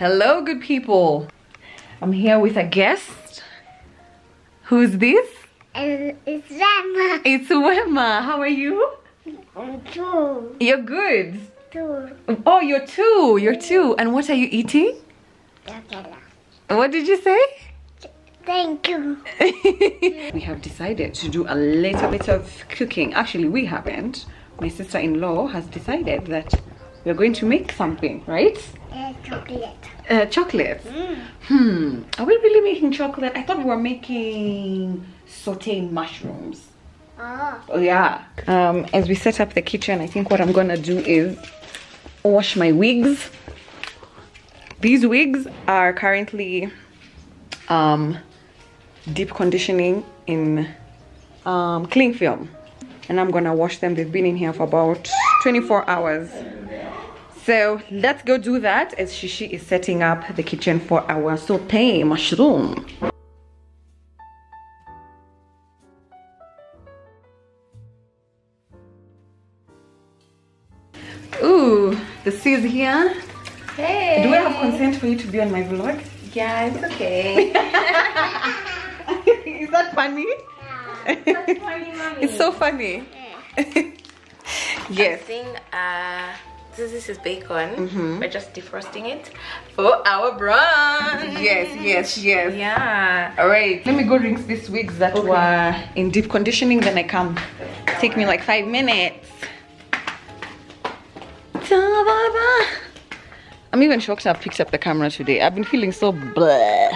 Hello, good people. I'm here with a guest. Who's this? It's Rama. It's Wema. How are you? I'm Two. You're good. Two. Oh, you're two. You're two. And what are you eating? Chocolate. What did you say? Thank you. we have decided to do a little bit of cooking. Actually, we haven't. My sister-in-law has decided that we're going to make something, right? Uh, chocolate. Uh, chocolate. Mm. Hmm. Are we really making chocolate? I thought we were making sauteed mushrooms. Oh. Oh yeah. Um, as we set up the kitchen, I think what I'm gonna do is wash my wigs. These wigs are currently um, deep conditioning in um, cling film, and I'm gonna wash them. They've been in here for about 24 hours. So let's go do that as Shishi is setting up the kitchen for our saute mushroom. Ooh, the C's here. Hey. Do I have consent for you to be on my vlog? Yeah, it's okay. is that funny? That's funny. It's so funny. yes. Thing, uh, this, this is bacon. Mhm. We're just defrosting it for our brunch. Yes, yes, yes. Yeah. All right, let me go rinse these wigs that Okay. were in deep conditioning. Then I come. Take me like five minutes. I'm even shocked I've picked up the camera today. I've been feeling so blah.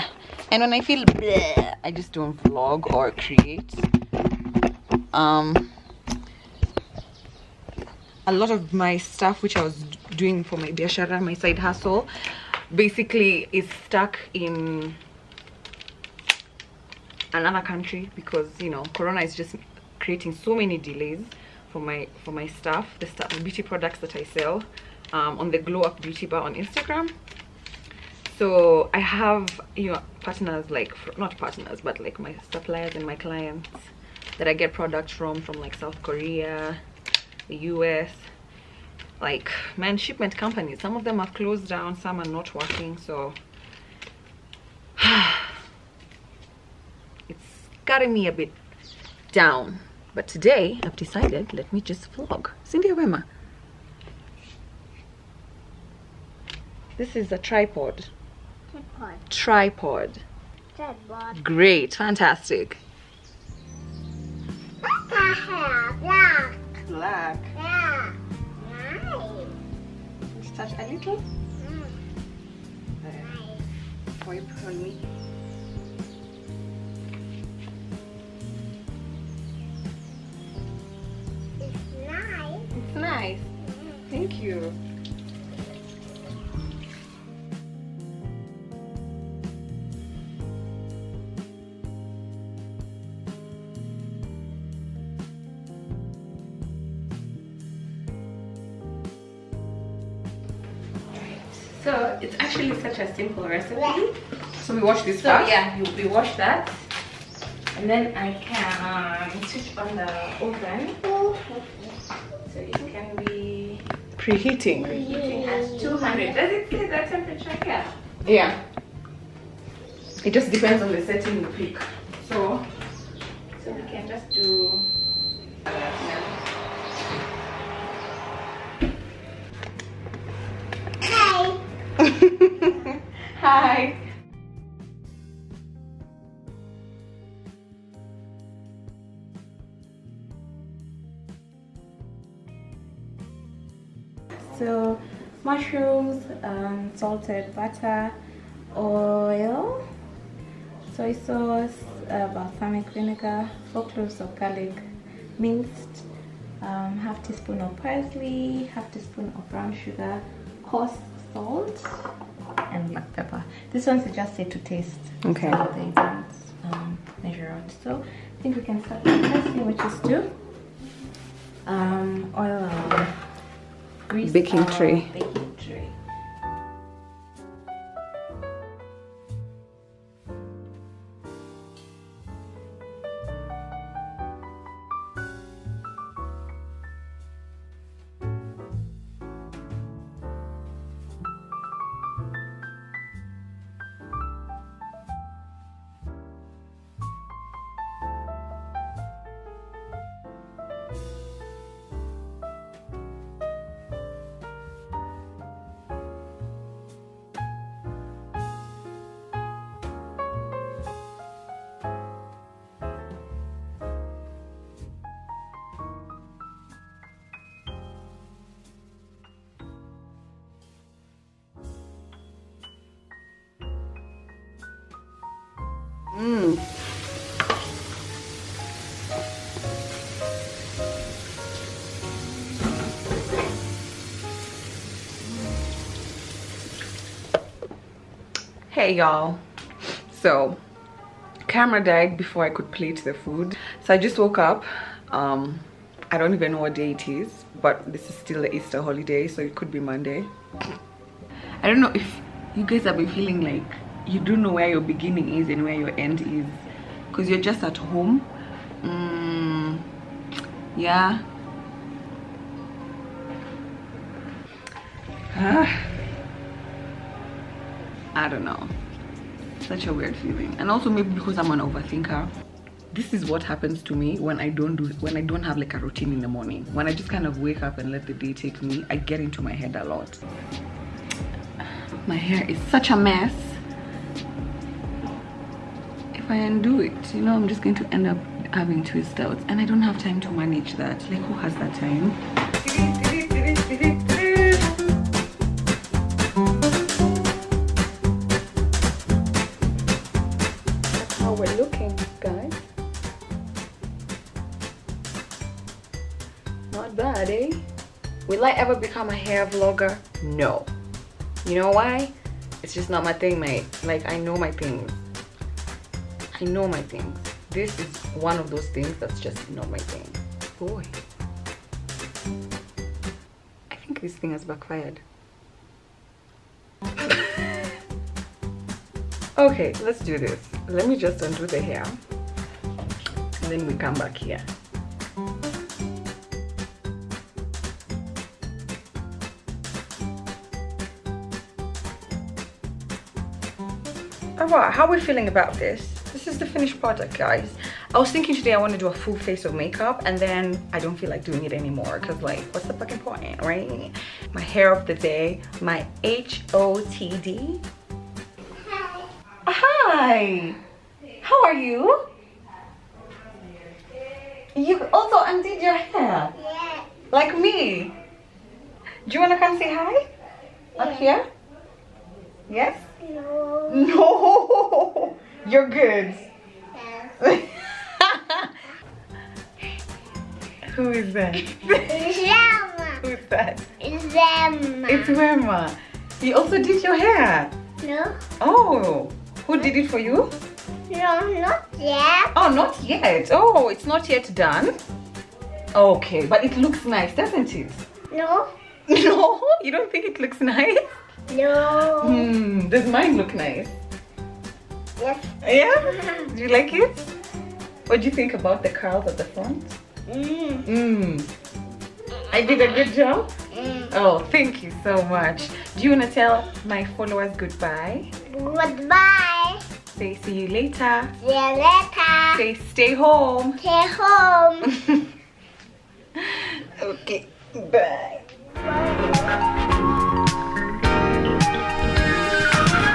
And when I feel blah, I just don't vlog or create. Um, a lot of my stuff which I was doing for my biashara, my side hustle, basically is stuck in another country because you know corona is just creating so many delays for my for my stuff the stuff the beauty products that i sell um, on the glow up beauty bar on instagram. So i have you know partners like not partners but like my suppliers and my clients that i get products from from like south korea the us like man shipment companies some of them have closed down some are not working so it's cutting me a bit down. But today i've decided let me just vlog. Cindy wema this is a tripod. Tripod. tripod. Tripod. great fantastic Black. Yeah. Nice. just touch a little Mm. Nice. wipe on me It's nice. it's nice thank you So it's actually such a simple recipe. so we wash this So first yeah, you we wash that, and then I can switch on the oven. So it can be preheating heating at 200. Does it say that temperature? Yeah. yeah it just depends on the setting you pick so So we can just do. Hey. Hi. So, mushrooms, um, salted butter, oil, soy sauce, uh, balsamic vinegar, four cloves of garlic, minced, um, half teaspoon of parsley, half teaspoon of brown sugar, coarse salt, and. This one's adjusted to taste. Okay. So they don't um, measure out. So I think we can start with the first thing, which is to um, oil our grease Baking tray. Baking tray. Mm. Hey y'all. So, camera died before I could plate the food. So I just woke up. Um, I don't even know what day it is, but this is still the Easter holiday, so it could be Monday. I don't know if you guys have been feeling like you don't know where your beginning is and where your end is because you're just at home. Mm, yeah. I don't know. Such a weird feeling. And also maybe because I'm an overthinker. This is what happens to me when I don't do when I don't have like a routine in the morning. When I just kind of wake up and let the day take me, I get into my head a lot. My hair is such a mess. If I undo it, you know, I'm just going to end up having twist outs and I don't have time to manage that. Like who has that time? That's how we're looking, guys. Not bad, eh? Will I ever become a hair vlogger? No. You know why? It's just not my thing, mate. Like, I know my things. I know my things. This is one of those things that's just not my thing. Boy. I think this thing has backfired. okay, let's do this. Let me just undo the hair. And then we come back here. Alright, how are we feeling about this? This is the finished product, guys. I was thinking today I want to do a full face of makeup and then I don't feel like doing it anymore because mm-hmm. like, what's the fucking point, right? My hair of the day, my H-O-T-D. Hi! Hi. How are you? You also undid your hair, Yeah. like me. Do you want to come say hi? Up here? Yes? No. No, you're good. Who is that? It's them. Who's that? It's them. It's Wema. You also did your hair. No. Oh, who did it for you? No, not yet. Oh, not yet. Oh, it's not yet done. Okay, but it looks nice, doesn't it? No. No, you don't think it looks nice? No. Hmm, does mine look nice? Yes. Yeah? Do you like it? What do you think about the curls at the front? Mm. Hmm. I did a good job? Mm. Oh, thank you so much. Do you want to tell my followers goodbye? Goodbye. Say see you later. See you later. Say stay home. Stay home. okay, bye. Bye.